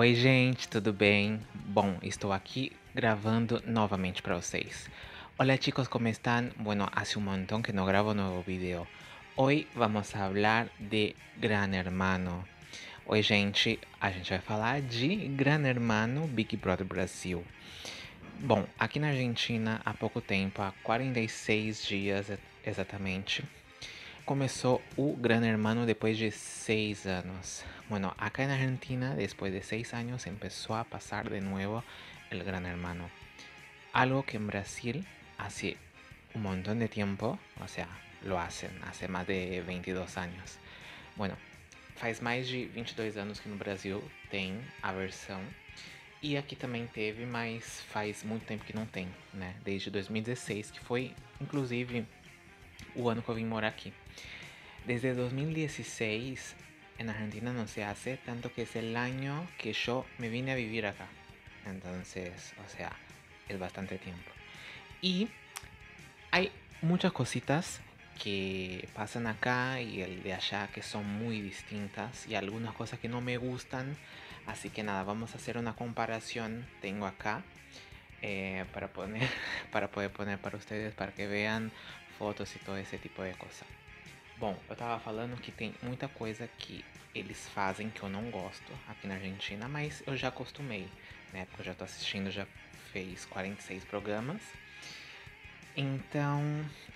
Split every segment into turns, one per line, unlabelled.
Oi, gente, tudo bem? Bom, estou aqui gravando novamente para vocês. Hola chicos, ¿cómo están? Bueno, hace un montón que no grabo nuevo video. Hoy vamos a hablar de Gran Hermano. Oi, gente, a gente vai falar de Gran Hermano Big Brother Brasil. Bom, aqui na Argentina, há pouco tempo, há 46 dias exatamente, começou o Gran Hermano depois de seis anos. Bueno, acá en Argentina, después de seis años, empezó a pasar de nuevo el Gran Hermano. Algo que en Brasil hace un montón de tiempo, o sea, lo hacen, hace más de 22 anos. Bueno, faz mais de 22 anos que no Brasil tem a versão e aqui também teve, mas faz muito tempo que não tem, né? Desde 2016, que foi inclusive o ano que eu vim morar aqui. Desde 2016 en Argentina no se hace, tanto que es el año que yo me vine a vivir acá. Entonces, o sea, es bastante tiempo. Y hay muchas cositas que pasan acá y el de allá que son muy distintas y algunas cosas que no me gustan. Así que nada, vamos a hacer una comparación. Tengo acá eh, para, poner, para poder poner para ustedes para que vean fotos y todo ese tipo de cosas. Bom, eu tava falando que tem muita coisa que eles fazem que eu não gosto aqui na Argentina, mas eu já acostumei, né? Porque eu já tô assistindo, já fez 46 programas. Então,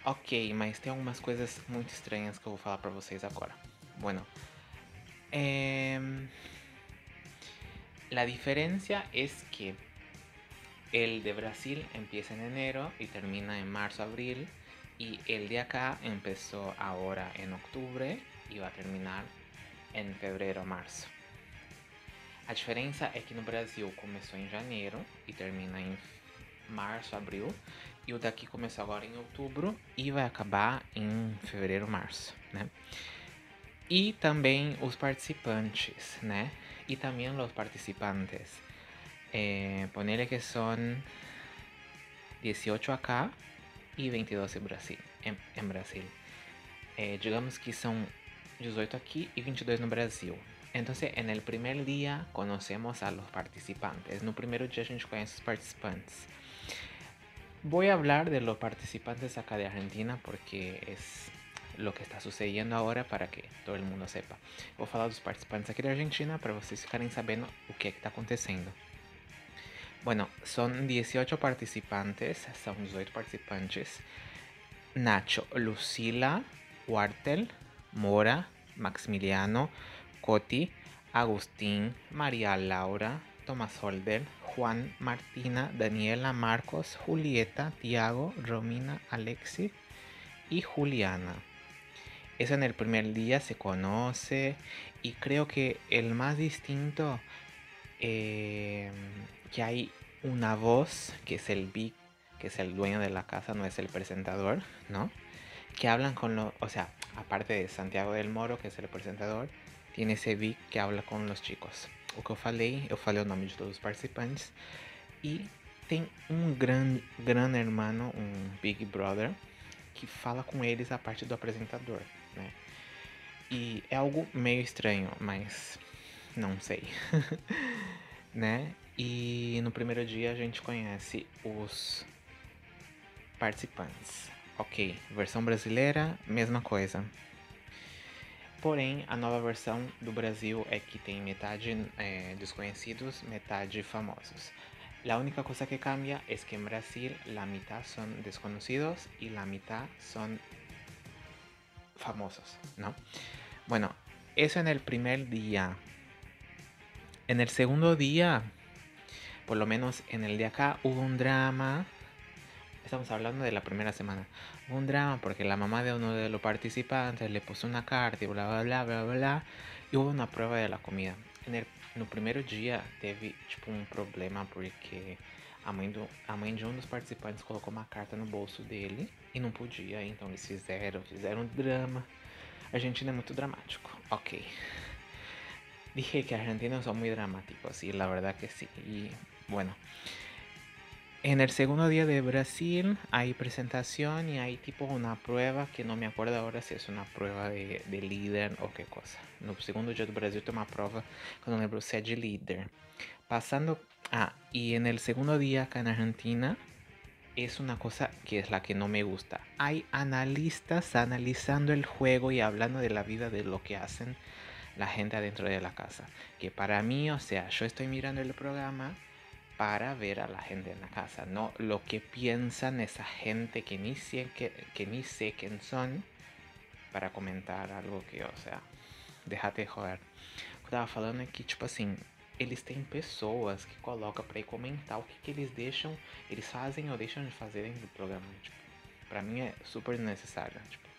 ok, mas tem algumas coisas muito estranhas que eu vou falar pra vocês agora. Bueno, eh, la diferencia es que el de Brasil empieza en enero y termina en marzo, abril. Y el de acá empezó ahora en octubre y va a terminar em fevereiro a março. A diferença é que no Brasil começou em janeiro e termina em março, abril, e o daqui começou agora em outubro e vai acabar em fevereiro, março, né? E também os participantes, né? E também os participantes. Eh, ponele que são 18 acá y 22 en Brasil. En, en Brasil. Eh, digamos que son 18 aquí y 22 no Brasil. Entonces, en el primer día conocemos a los participantes. En el primer día a gente conhece los participantes. Voy a hablar de los participantes acá de Argentina porque es lo que está sucediendo ahora para que todo el mundo sepa. Vou falar dos participantes aqui da Argentina para vocês ficarem sabendo o que está acontecendo. Bueno, son 18 participantes, son 18 participantes. Nacho, Lucila, Huartel, Mora, Maximiliano, Coti, Agustín, María Laura, Tomás Holder, Juan, Martina, Daniela, Marcos, Julieta, Tiago, Romina, Alexi y Juliana. Eso en el primer día se conoce y creo que el más distinto eh, que hay una voz, que es el Vic, que es el dueño de la casa, no es el presentador, ¿no? Que hablan con los, o sea, aparte de Santiago del Moro, que es el presentador, tiene esse Vic que habla com os chicos. O que eu falei, eu falei o nome de todos os participantes. E tem um grande, grande hermano, um Big Brother, que fala com eles a parte do apresentador, né? E é algo meio estranho, mas não sei. né? E no primeiro dia a gente conhece os participantes. Ok, versão brasileira, mesma coisa. Porém, a nova versão do Brasil é que tem metade é, desconhecidos, metade famosos. La única cosa que cambia es que en Brasil la mitad son desconocidos y la mitad son famosos, ¿no? Bueno, eso en el primer día. En el segundo día por lo menos en el de acá hubo un drama. Estamos hablando de la primera semana. Hubo un drama porque la mamá de uno de los participantes le puso una carta y bla bla bla bla bla. E houve uma prova da comida. No primeiro dia teve tipo um problema porque a mãe, do, a mãe de um dos participantes colocou uma carta no bolso dele e não podia, então eles fizeram, fizeram um drama. A Argentina é muito dramático, ok. Dije que argentinos son muy dramáticos y la verdad que sí. Y bueno, En el segundo día de Brasil hay presentación y hay tipo una prueba que no me acuerdo ahora si es una prueba de, de líder o qué cosa. No segundo día do Brasil tem uma prova que líder. Pasando. Ah, y en el segundo día acá en Argentina es una cosa que es la que no me gusta. Hay analistas analizando el juego y hablando de la vida de lo que hacen la gente adentro de la casa. Que para mí, o sea, yo estoy mirando el programa para ver a la gente en la casa, no lo que piensan esa gente que ni sé, que, que ni sé quién son para comentar algo que, o sea, déjate joder. Eu tava falando é que, tipo assim, eles têm pessoas que colocam para comentar o que, que eles deixam, eles fazem ou deixam de fazer dentro do programa. Tipo, pra mim é super necessário. Tipo.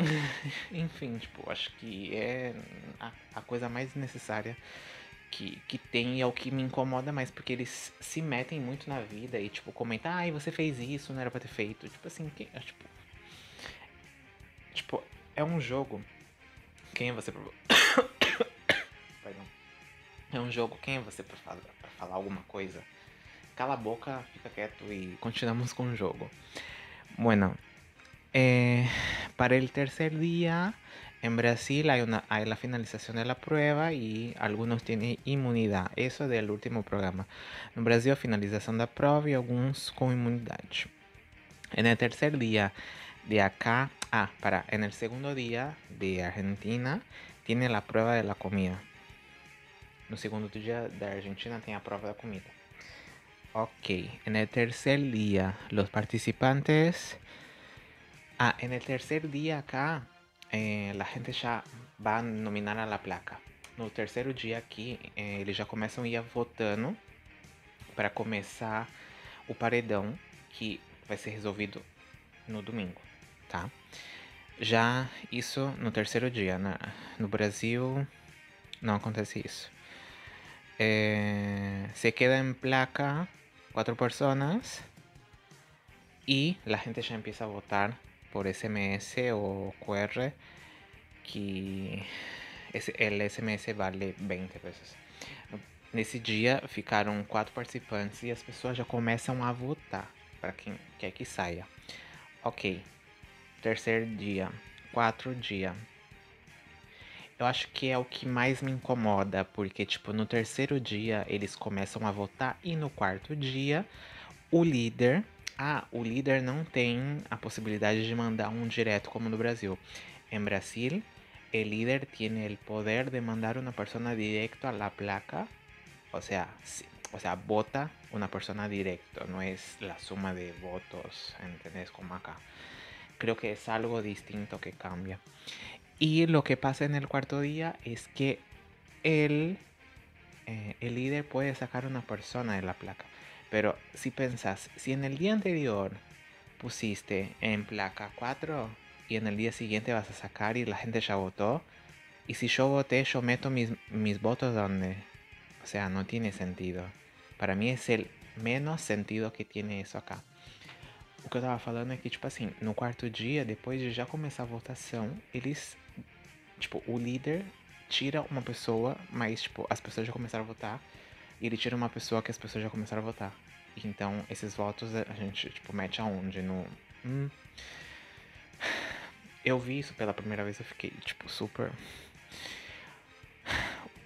Enfim, tipo, acho que é a, a coisa mais necessária que, que tem é o que me incomoda mais, porque eles se metem muito na vida e, tipo, comentam, ai, você fez isso, não era pra ter feito. Tipo assim, que, é, tipo. Tipo, é um jogo. Quem é você pra. Perdão. É um jogo, quem é você pra falar, pra falar alguma coisa? Cala a boca, fica quieto e continuamos com o jogo. Bueno, eh, para el tercer día En Brasil hay, una, hay la finalización de la prueba y algunos tienen inmunidad. Eso del último programa. En Brasil, finalización de la prueba y algunos con inmunidad. En el tercer día de acá, ah, para, en el segundo día de Argentina, tiene la prueba de la comida. No segundo día de Argentina la prueba de la comida. Ok, en el tercer día, los participantes... Ah, en el tercer día acá é, a gente já vai nominar a placa. No terceiro dia aqui, eles já começam a ir votando para começar o paredão que vai ser resolvido no domingo, tá? Já isso no terceiro dia, no Brasil não acontece isso. É, se queda em placa quatro pessoas e a gente já empieza a votar por SMS o QR que esse, SMS vale 20 pesos. Nesse dia ficaram quatro participantes e as pessoas já começam a votar para quem quer que saia. Ok, terceiro dia, quatro dia. Eu acho que é o que mais me incomoda, porque tipo no terceiro dia eles começam a votar e no quarto dia o líder ah, o líder não tem a possibilidade de mandar um direto como no Brasil. Em Brasil, o líder tem o poder de mandar uma pessoa direto la placa, o sea, o sea, vota una persona directo, no es la suma de votos, ¿entendés? Como acá. Creo que es algo distinto que cambia. Y lo que pasa en el cuarto día es que el, eh, el líder puede sacar una persona de la placa. Pero si pensas, si en el día anterior pusiste en placa 4 y en el día siguiente vas a sacar y la gente ya votó, y si yo voté, yo meto mis, mis votos donde... O sea, no tiene sentido. Para mí es el menos sentido que tiene isso acá. O que eu tava falando é que, tipo assim, no quarto dia, depois de já começar a votação, eles. Tipo, o líder tira uma pessoa, mas, tipo, as pessoas já começaram a votar. E ele tira uma pessoa que as pessoas já começaram a votar. Então, esses votos a gente, tipo, mete aonde? No. Hum. Eu vi isso pela primeira vez, eu fiquei, tipo, super.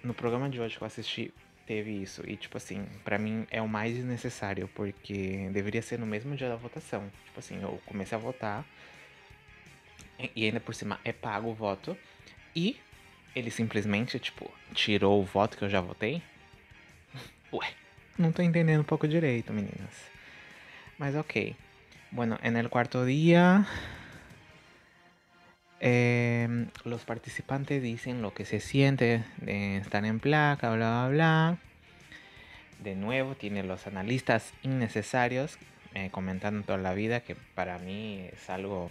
No programa de hoje que eu assisti, teve isso. E, tipo assim, para mim é o mais desnecessário, porque deveria ser no mesmo dia da votação. Tipo assim, eu comecei a votar, e ainda por cima é pago o voto, e ele simplesmente, tipo, tirou o voto que eu já votei. Ué, não tô entendendo um pouco direito, meninas. Mas ok. Bueno, en el cuarto día eh, los participantes dicen lo que se siente de estar en placa, bla, bla, bla. De nuevo, tiene los analistas innecesarios eh, comentando toda la vida, que para mí es algo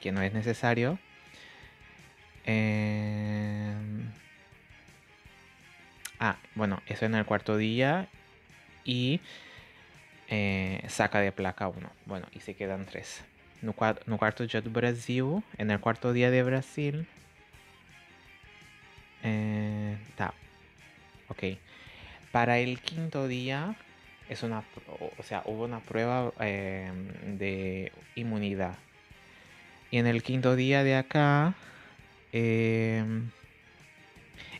que no es necesario. Eh, Ah, bueno, eso en el cuarto día y eh, saca de placa uno. Bueno, y se quedan tres. No, cuarto día de Brasil, en el cuarto día de Brasil. Eh, tá. Ok. Para el quinto día es una, o sea, hubo una prueba em, de inmunidad. Y en el quinto día de acá em,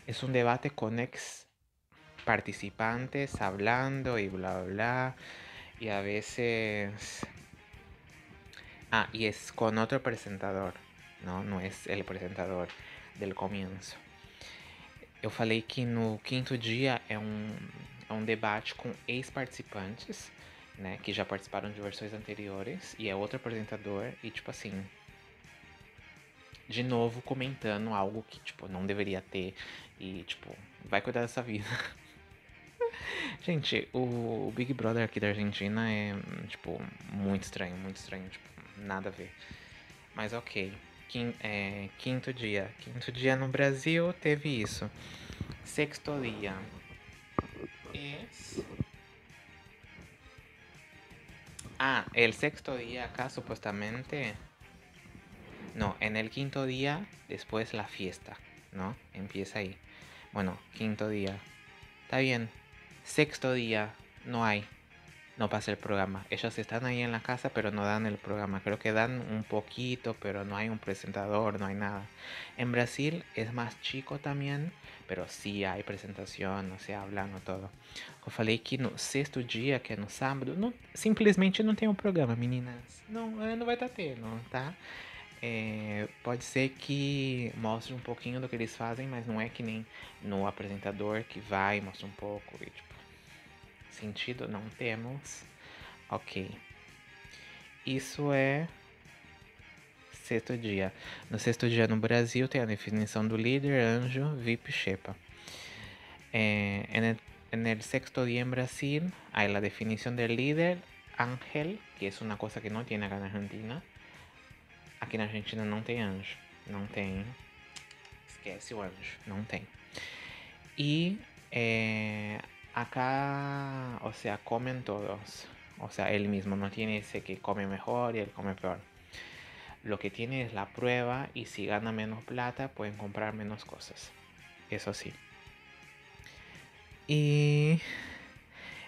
es un debate con ex participantes hablando y bla, bla. Y a veces... Ah, y es con otro presentador, ¿no? No es el presentador del comienzo. Eu falei que no quinto dia é um, é um debate com ex-participantes, né? Que já participaram de versões anteriores. E é outro apresentador. E tipo assim. De novo comentando algo que, tipo, não deveria ter. E, tipo, vai cuidar dessa vida. Gente, o Big Brother aqui da Argentina é, tipo, muito estranho, muito estranho. Tipo, nada a ver. Mas ok. É, quinto dia. Quinto dia no Brasil teve isso. Sexto dia. Es... Ah, el sexto día acá supuestamente... No, en el quinto día después la fiesta, ¿no? Empieza ahí. Bueno, quinto día. Está bien. Sexto día no hay no pasa el programa. Ellos están ahí en la casa, pero no dan el programa. Creo que dan un poquito, pero no hay un presentador, no hay nada. En Brasil es más chico también, pero sí hay presentación, no se habla, no todo. Eu falei que no sexto dia, que é no sábado, simplesmente não tem um programa, meninas. Não, não vai estar tendo, tá? É, pode ser que mostre um pouquinho do que eles fazem, mas não é que nem no apresentador que vai, mostra um pouco e tipo, Sentido não temos. Ok. Isso é sexto dia. No sexto dia no Brasil tem a definição do líder, anjo, VIP, Shepa. Eh, en, el, en, el, sexto día en Brasil hay la definición del líder, ángel, que es una cosa que tiene acá en Argentina. Aqui na Argentina não tem anjo. Não tem. Esquece o anjo. Não tem. E é, Acá, o sea, comen todos. O sea, él mismo no tiene ese que come mejor y él come peor. Lo que tiene es la prueba y si gana menos plata pueden comprar menos cosas. Eso sí. Y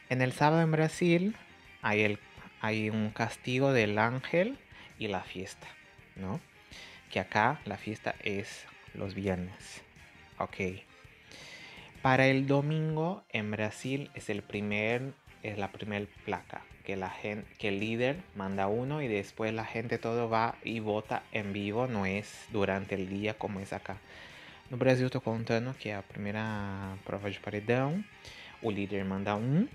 en el sábado en Brasil hay, el, hay un castigo del ángel y la fiesta, ¿no? Que acá la fiesta es los viernes. Ok. Para el domingo en Brasil es el primer es la primera placa que la gente que el líder manda uno y después la gente todo va y vota en vivo, no es durante el día como es acá. No Brasil estou contando que a primeira prova de paredão, o líder manda um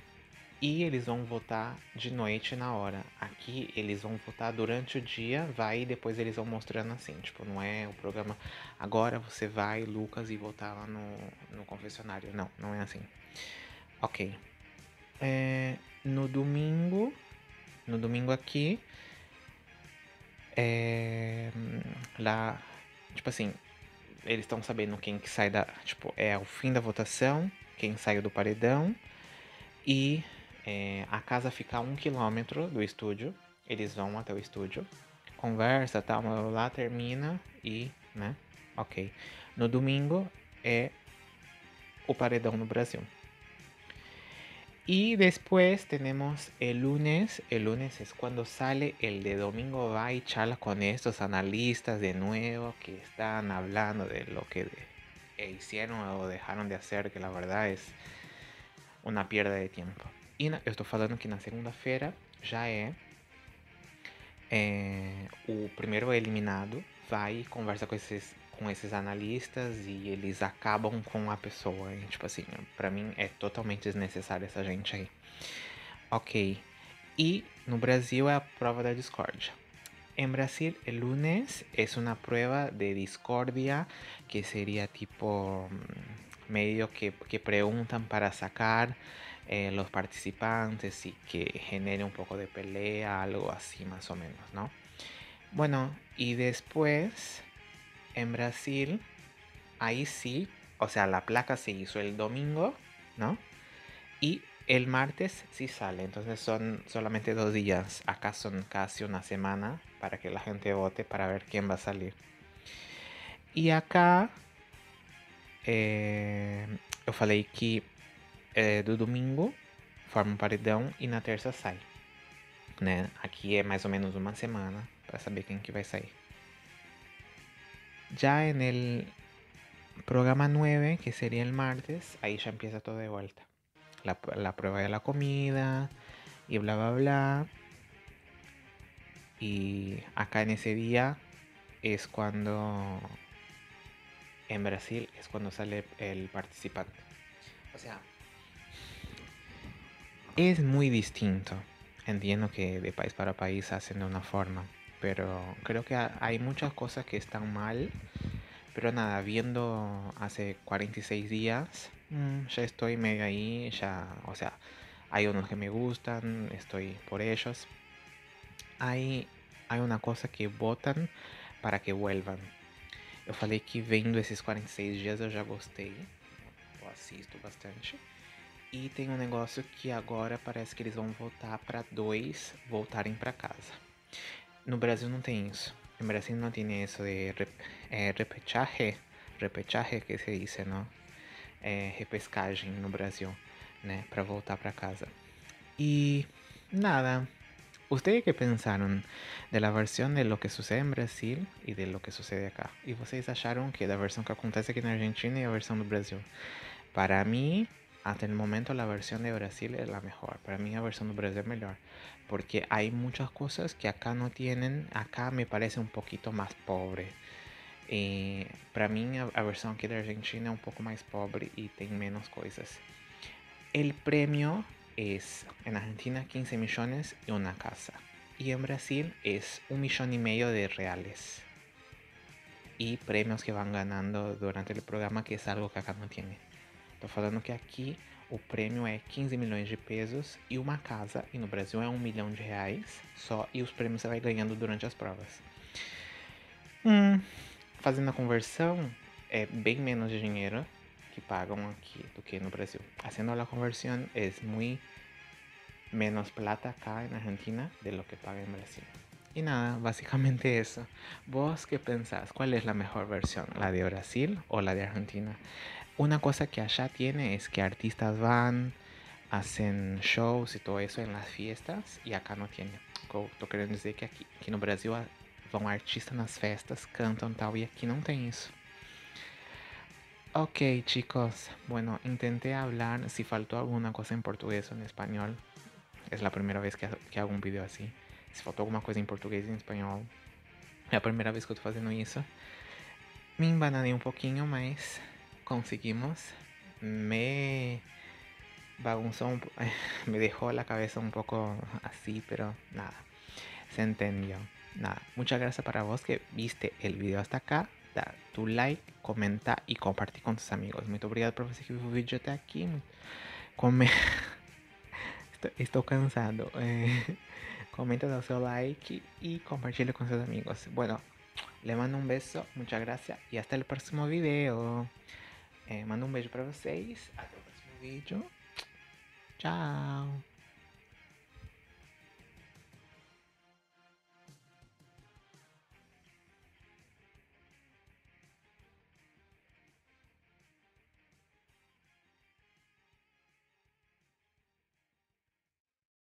e eles vão votar de noite na hora. Aqui eles vão votar durante o dia, vai e depois eles vão mostrando assim. Tipo, não é o programa. Agora você vai, Lucas, e votar lá no, no confessionário. Não, não é assim. Ok. É, no domingo. No domingo aqui. É, lá. Tipo assim. Eles estão sabendo quem que sai da. Tipo, é o fim da votação, quem saiu do paredão. E é, a casa fica a um quilômetro do estúdio. Eles vão até o estúdio, conversa, tal, tá, lá termina e, né? Ok. No domingo é o paredão no Brasil. Y después tenemos el lunes. El lunes es cuando sale el de domingo va y charla con estos analistas de nuevo que están hablando de lo que hicieron o dejaron de hacer, que la verdad es una pérdida de tiempo. E na, eu estou falando que na segunda-feira já é, é, o primeiro eliminado vai e conversa com esses, com esses analistas e eles acabam com a pessoa. E, tipo assim, para mim é totalmente desnecessário essa gente aí. Ok. E no Brasil é a prova da discórdia. En Brasil, el lunes es una prueba de discordia que sería tipo mm, medio que, que preguntan para sacar eh, los participantes y que genere un poco de pelea, algo así más o menos, ¿no? Bueno, y después en Brasil, ahí sí, o sea, la placa se hizo el domingo, ¿no? Y el martes sí sale, entonces son solamente dos días. Acá son casi una semana para que la gente vote para ver quién va a salir. Y acá eh, eu falei que é, do domingo forma um paredão e na terça sai. Né? Aqui é mais ou menos uma semana para saber quem que vai sair. Ya en el programa 9, que sería el martes, ahí ya empieza todo de vuelta. La, la prueba de la comida y bla, bla, bla. Y acá en ese día es cuando en Brasil es cuando sale el participante. O sea, es muy distinto. Entiendo que de país para país hacen de una forma, pero creo que hay muchas cosas que están mal. Pero nada, viendo hace 46 días, mm, ya estoy medio ahí, ya, o sea, hay unos que me gustan, estoy por ellos. Hay, hay una cosa que votan para que vuelvan. Eu falei que vendo esses 46 dias eu já gostei. Eu assisto bastante. E tem um negócio que agora parece que eles vão voltar para dois voltarem para casa. No Brasil não tem isso. No Brasil não tem isso de rep, é, repechaje, repechaje que se diz, não? É, repescagem no Brasil, né? Para voltar para casa. E nada, ¿Ustedes qué pensaron de la de lo que sucede en Brasil y de lo que sucede acá? ¿Y ustedes acharon que la versión que acontece aquí en Argentina y la versión de Brasil? Para mí, hasta el momento la versión de Brasil es la mejor. Para mí la versión de Brasil es mejor. Porque hay muchas cosas que acá no tienen. Acá me parece un poquito más pobre. Y para mí la versión aquí de Argentina es un poco más pobre y tiene menos cosas. El premio es en Argentina 15 millones y una casa. Y en Brasil es un millón y medio de reales. Y premios que van ganando durante el programa, que es algo que acá no tiene. Estoy falando que aquí o prêmio é 15 milhões de pesos e uma casa, e no Brasil é um milhão de reais só, e os prêmios você vai ganhando durante as provas. Hum, fazendo a conversão, é bem menos dinheiro que pagam aquí que no Brasil. Haciendo la conversión es muy menos plata acá en Argentina de lo que paga en Brasil. Y nada, básicamente eso. ¿Vos qué pensás? ¿Cuál es la mejor versión? ¿La de Brasil o la de Argentina? Una cosa que allá tiene es que artistas van, hacen shows y todo eso en las fiestas y acá no tiene. Tô querendo dizer que aqui, aqui no Brasil vão artistas nas festas, cantam tal, e aqui não tem isso. Ok, chicos. Bueno, intenté hablar. Si faltó alguna cosa en portugués o en español, es la primera vez que, hago un video así. Si faltó alguna cosa en portugués y en español, es la primera vez que estoy haciendo eso. Me embanané un poquito, mas conseguimos. Me bagunzó, me dejó la cabeza un poco así, pero nada, se entendió. Nada, muchas gracias para vos que viste el video hasta acá dar tu like, comentar e compartilhar com seus amigos. Muito obrigado por que viu o vídeo até aqui. Come... estou, estou, cansado. Comenta, dá seu like e compartilha com seus amigos. Bueno, le mando um beijo, muchas gracias e até o próximo vídeo. É, mando um beijo para vocês. Até o próximo vídeo. Tchau.